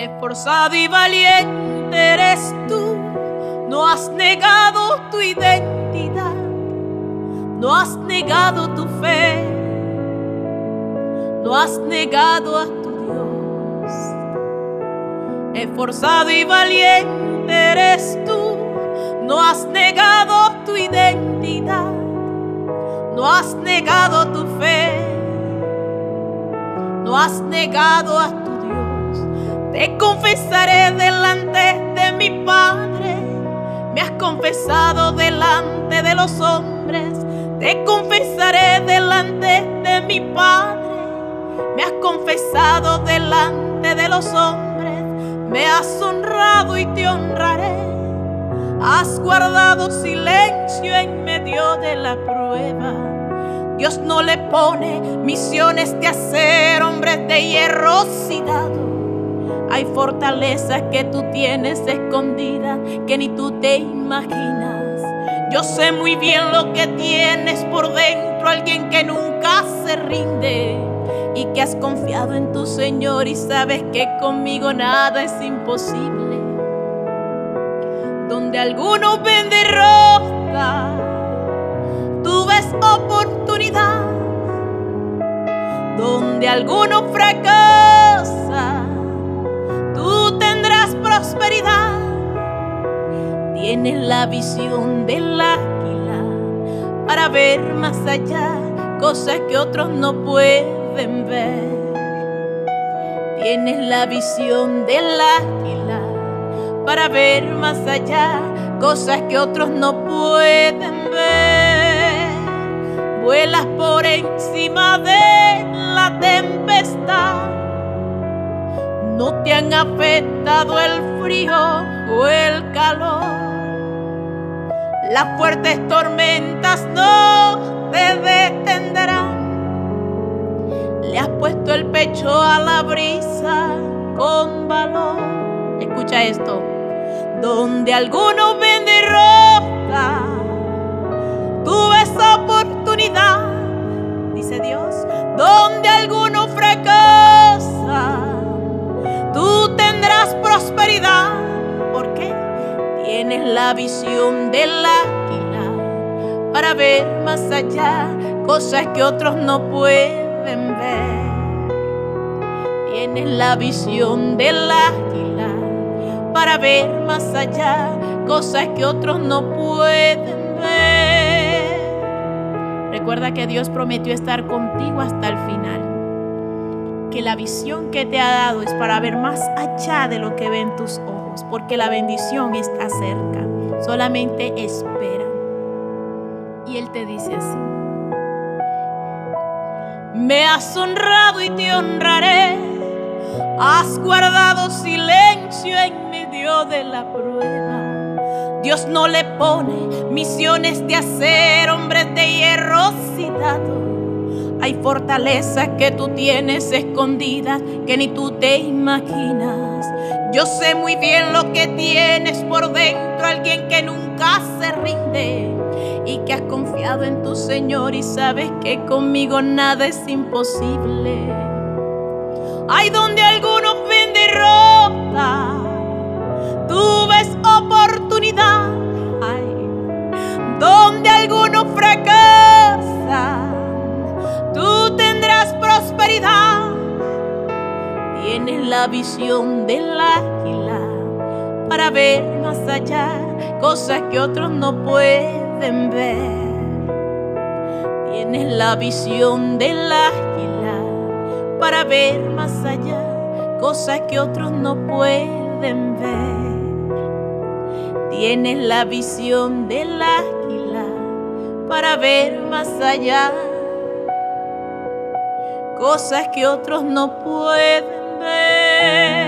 Esforzado y valiente eres tú, no has negado tu identidad, no has negado tu fe, no has negado a tu Dios. Esforzado y valiente eres tú, no has negado tu identidad, no has negado tu fe, no has negado a tu te confesaré delante de mi Padre. Me has confesado delante de los hombres. Te confesaré delante de mi Padre. Me has confesado delante de los hombres. Me has honrado y te honraré. Has guardado silencio en medio de la prueba. Dios no le pone misiones de hacer hombres de hierro hay fortalezas que tú tienes escondidas que ni tú te imaginas. Yo sé muy bien lo que tienes por dentro, alguien que nunca se rinde y que has confiado en tu Señor y sabes que conmigo nada es imposible. Donde algunos ven derrota, tú ves oportunidad. Donde algunos fracasan, prosperidad. Tienes la visión del águila para ver más allá cosas que otros no pueden ver. Tienes la visión del águila para ver más allá cosas que otros no pueden ver. Vuelas por encima de no te han afectado el frío o el calor. Las fuertes tormentas no te detendrán. Le has puesto el pecho a la brisa con valor. Escucha esto. Donde algunos ven derrota, tú ves oportunidad, dice Dios. Donde para ver más allá cosas que otros no pueden ver. Tienes la visión del águila para ver más allá cosas que otros no pueden ver. Recuerda que Dios prometió estar contigo hasta el final que la visión que te ha dado es para ver más allá de lo que ven tus ojos, porque la bendición está cerca. Solamente espera. Y Él te dice así. Me has honrado y te honraré. Has guardado silencio en medio de la prueba. Dios no le pone misiones de hacer hombres de hierro hay fortalezas que tú tienes escondidas que ni tú te imaginas. Yo sé muy bien lo que tienes por dentro, alguien que nunca se rinde y que has confiado en tu Señor y sabes que conmigo nada es imposible. Hay donde algunos ven derrota, tú ves oportunidad. Hay donde algunos fracasan tú tendrás prosperidad. Tienes la visión del águila para ver más allá cosas que otros no Tienes la visión del águila para ver más allá cosas que otros no pueden ver. Tienes la visión del águila para ver más allá cosas que otros no pueden ver.